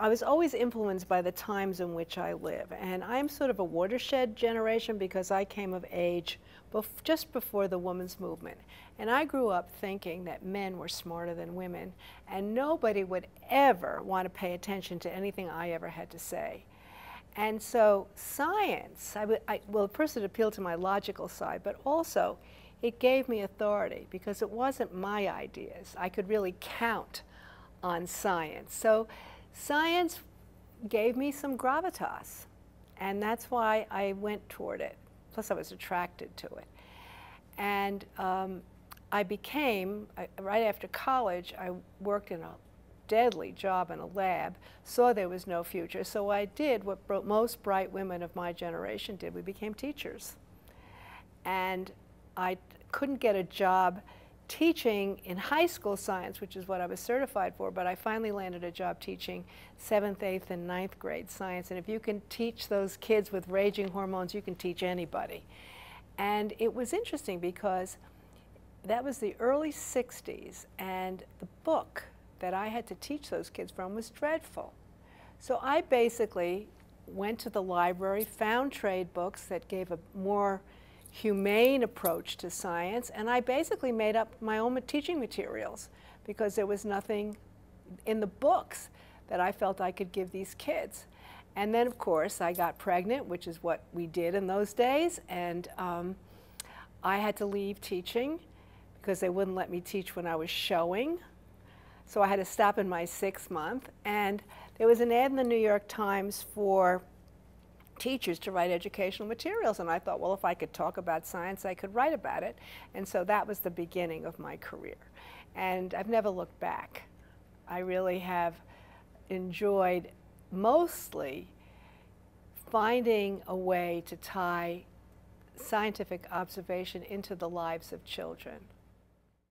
I was always influenced by the times in which I live. And I'm sort of a watershed generation because I came of age bef just before the women's movement. And I grew up thinking that men were smarter than women, and nobody would ever want to pay attention to anything I ever had to say. And so science, I, I, well, first it appealed to my logical side, but also it gave me authority because it wasn't my ideas. I could really count on science. So science gave me some gravitas, and that's why I went toward it. Plus, I was attracted to it. And um, I became, I, right after college, I worked in a deadly job in a lab, saw there was no future. So I did what most bright women of my generation did. We became teachers. And I couldn't get a job teaching in high school science, which is what I was certified for, but I finally landed a job teaching seventh, eighth, and ninth grade science. And if you can teach those kids with raging hormones, you can teach anybody. And it was interesting because that was the early 60s, and the book that I had to teach those kids from was dreadful. So I basically went to the library, found trade books that gave a more humane approach to science, and I basically made up my own teaching materials because there was nothing in the books that I felt I could give these kids. And then, of course, I got pregnant, which is what we did in those days, and um, I had to leave teaching because they wouldn't let me teach when I was showing. So I had to stop in my sixth month. And there was an ad in the New York Times for teachers to write educational materials. And I thought, well, if I could talk about science, I could write about it. And so that was the beginning of my career. And I've never looked back. I really have enjoyed mostly finding a way to tie scientific observation into the lives of children.